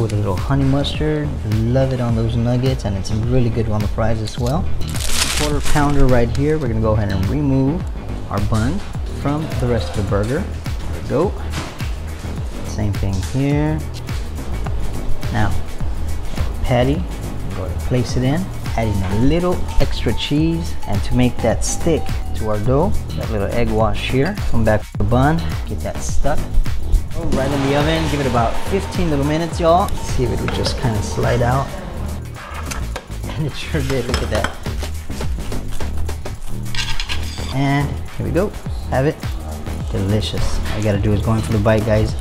with a little honey mustard. Love it on those nuggets and it's really good on the fries as well. Quarter pounder right here. We're gonna go ahead and remove our bun from the rest of the burger. There we go. Same thing here. Now, patty, go ahead and place it in, adding a little extra cheese and to make that stick to our dough, that little egg wash here. Come back to the bun, get that stuck. Right in the oven, give it about 15 little minutes, y'all. See if it would just kind of slide out. And it sure did, look at that. And here we go, have it. Delicious. All you gotta do is go in for the bite, guys.